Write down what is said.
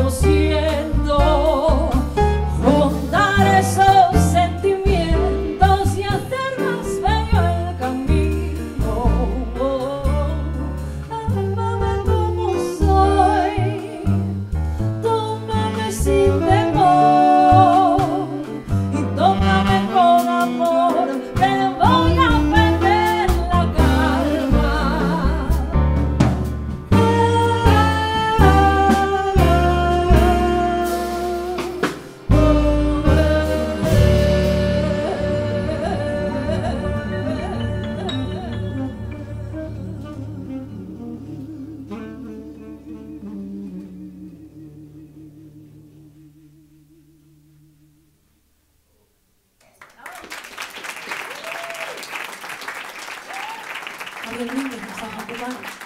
eu sei. Gracias.